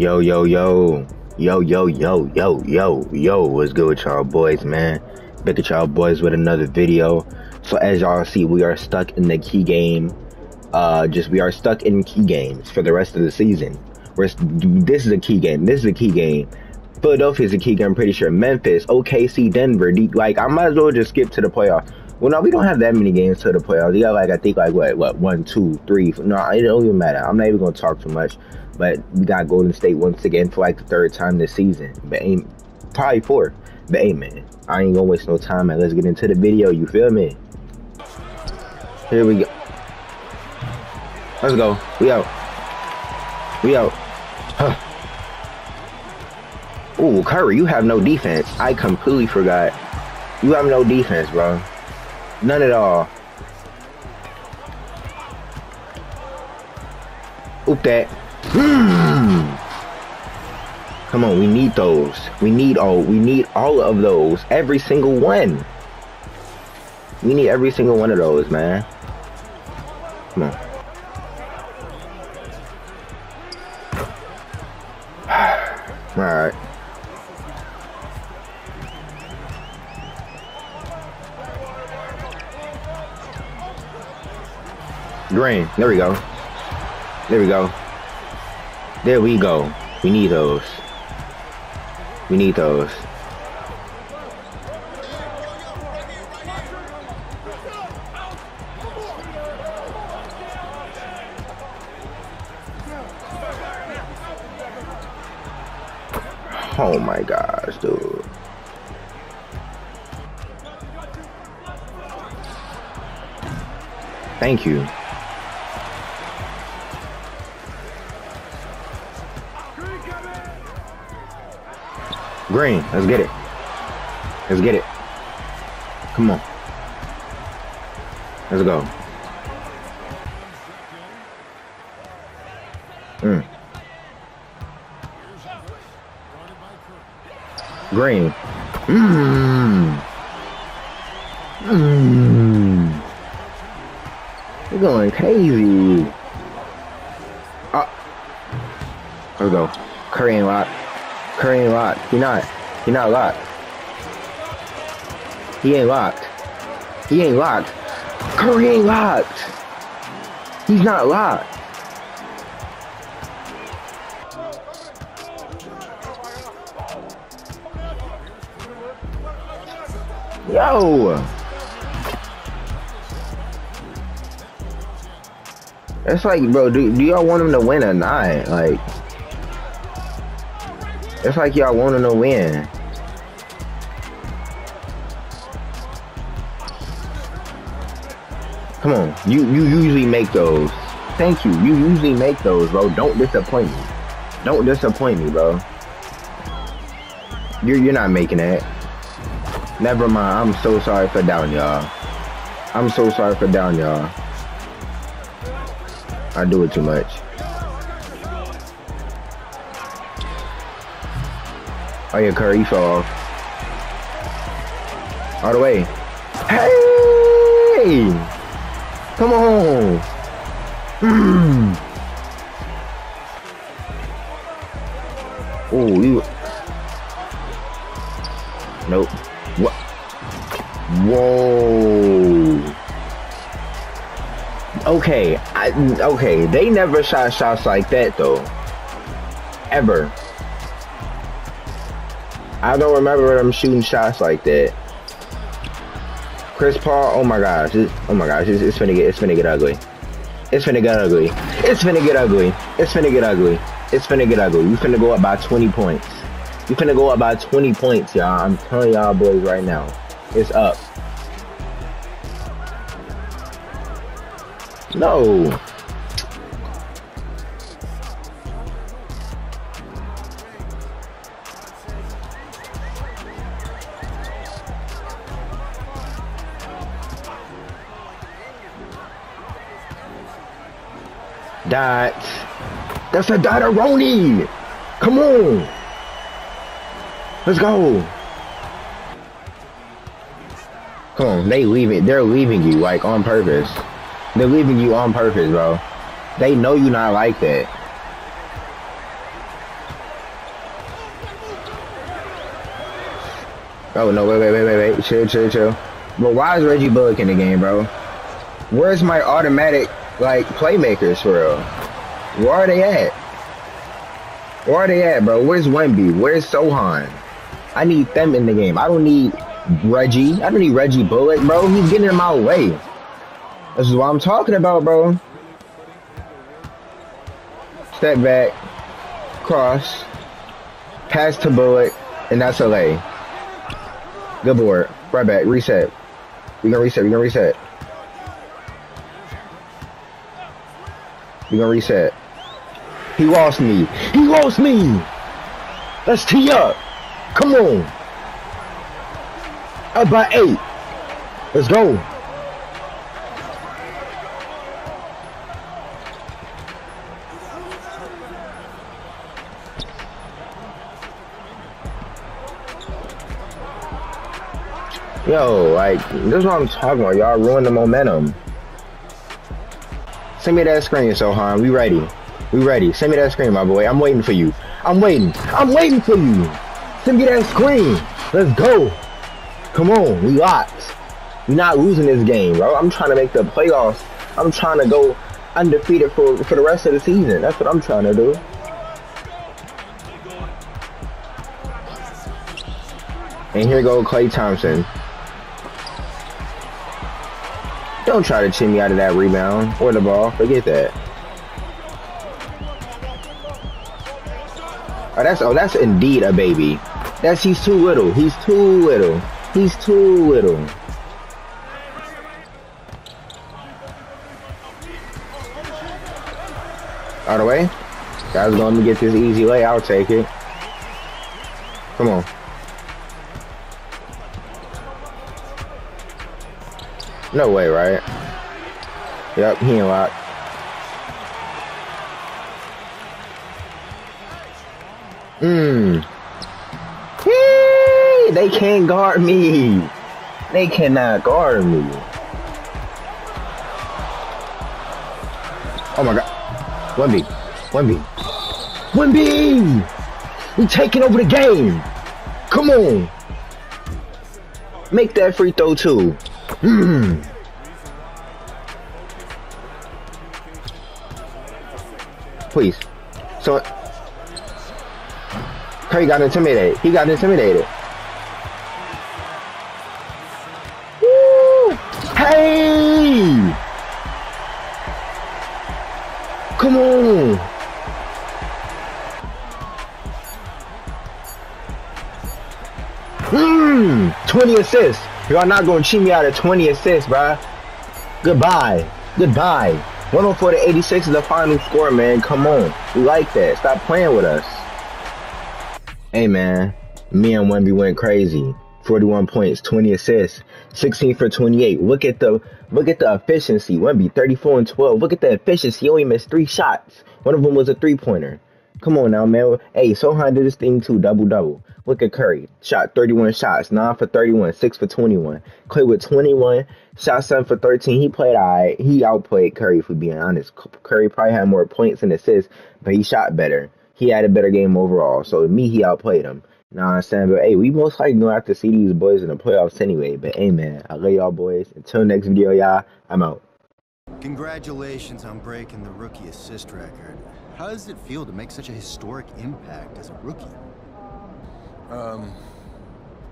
Yo, yo, yo. Yo, yo, yo, yo, yo, yo. What's good with y'all boys, man? Back at y'all boys with another video. So as y'all see, we are stuck in the key game. Uh, just we are stuck in key games for the rest of the season. We're, this is a key game. This is a key game. Philadelphia is a key game. I'm pretty sure. Memphis, OKC, Denver. Like I might as well just skip to the playoffs. Well, no, we don't have that many games to the playoffs. You got like I think like what what one, two, three. No, it don't even matter. I'm not even gonna talk too much. But we got Golden State once again for like the third time this season. But ain't probably fourth. But hey man, I ain't gonna waste no time and Let's get into the video, you feel me? Here we go. Let's go. We out. We out. Huh. Ooh, Curry, you have no defense. I completely forgot. You have no defense, bro. None at all. Oop that. Hmm. Come on, we need those. We need all we need all of those. Every single one. We need every single one of those, man. Come on. Alright. Green. There we go. There we go. There we go. We need those. We need those. Oh my gosh, dude. Thank you. Green, let's get it. Let's get it. Come on. Let's go. Mm. Green. Mmm. Mmm. You're going crazy. Ah. Let's go. Ain't locked. Curry ain't locked. He not. He not locked. He ain't locked. He ain't locked. Curry ain't locked. He's not locked. Yo! It's like, bro, do, do y'all want him to win or not? Like, it's like y'all want him to win. Come on, you you usually make those. Thank you. You usually make those, bro. Don't disappoint me. Don't disappoint me, bro. You're you're not making that. Never mind. I'm so sorry for down y'all. I'm so sorry for down y'all. I do it too much. Oh yeah, Curry fell off. All the way. Hey! Come on! Oh, you. Nope. What? Whoa. Okay, I, okay. They never shot shots like that though. Ever. I don't remember them shooting shots like that. Chris Paul, oh my gosh, oh my gosh, it's, it's finna get, it's finna get ugly. It's finna get ugly. It's finna get ugly. It's finna get ugly. It's finna get ugly. You finna go up by 20 points. You finna go up by 20 points, y'all. I'm telling y'all boys right now. It's up. No. Dots. That's a Dotteroni. Come on. Let's go. Come on, they leaving. They're leaving you, like, on purpose. They're leaving you on purpose, bro. They know you not like that. Oh, no, wait, wait, wait, wait, wait. Chill, chill, chill. But why is Reggie Bullock in the game, bro? Where's my automatic like playmakers for real? Where are they at? Where are they at, bro? Where's Wemby? Where's Sochan? I need them in the game. I don't need Reggie. I don't need Reggie Bullock, bro. He's getting in my way. This is what I'm talking about, bro. Step back, cross, pass to Bullock, and that's a lay. Good board. Right back. Reset. We're gonna reset. We're gonna reset. We gonna reset. He lost me. He lost me. Let's tee up. Come on. Up by eight. Let's go. Yo, like, this is what I'm talking about. Y'all ruin the momentum. Send me that screen, Sochan. We ready. We ready. Send me that screen, my boy. I'm waiting for you. I'm waiting. I'm waiting for you. Send me that screen. Let's go. Come on. We locked. we not losing this game, bro. I'm trying to make the playoffs. I'm trying to go undefeated for, for the rest of the season. That's what I'm trying to do. And here go Klay Thompson. Don't try to chin me out of that rebound or the ball. Forget that. Oh, that's oh, that's indeed a baby. That's he's too little. He's too little. He's too little. Out of the way. Guys going to get this easy lay. I'll take it. Come on. No way, right? Yep, he ain't locked. Mmm. They can't guard me. They cannot guard me. Oh my god. Wemby. Wemby. Wemby! We taking over the game. Come on. Make that free throw too. Hmm. Please. So Curry got intimidated. He got intimidated. Woo! Hey! Come on! Mmm! 20 assists. Y'all not gonna cheat me out of 20 assists, bruh. Goodbye. Goodbye. 104 to 86 is the final score, man. Come on. We like that. Stop playing with us. Hey, man. Me and Wemby went crazy. 41 points, 20 assists, 16 for 28. Look at the look at the efficiency. Wemby 34 and 12. Look at the efficiency. He only missed three shots. One of them was a three pointer. Come on now, man. Hey, Sochan did this thing too, double double. Look at Curry. Shot 31 shots, 9 for 31, 6 for 21. Klay with 21, shot 7 for 13. He played alright. He outplayed Curry, for being honest. Curry probably had more points and assists, but he shot better. He had a better game overall. So to me, he outplayed him. Nah, I'm saying, but hey, we most likely gonna have to see these boys in the playoffs anyway. But hey, man, I love y'all boys. Until next video, y'all, I'm out. Congratulations on breaking the rookie assist record. How does it feel to make such a historic impact as a rookie? Um,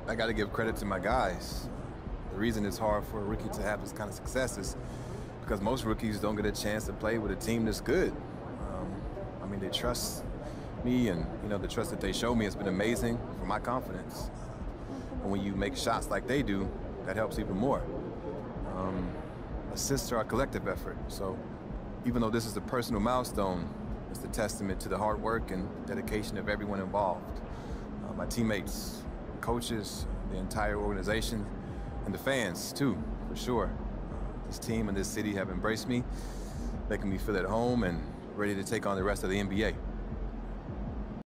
I got to give credit to my guys. The reason it's hard for a rookie to have this kind of success is because most rookies don't get a chance to play with a team that's good. Um, I mean, they trust me and, you know, the trust that they show me has been amazing for my confidence. And when you make shots like they do, that helps even more. Um, assists are a collective effort, so even though this is a personal milestone, it's a testament to the hard work and dedication of everyone involved uh, my teammates, coaches, the entire organization, and the fans too, for sure. Uh, this team and this city have embraced me, making me feel at home and ready to take on the rest of the NBA.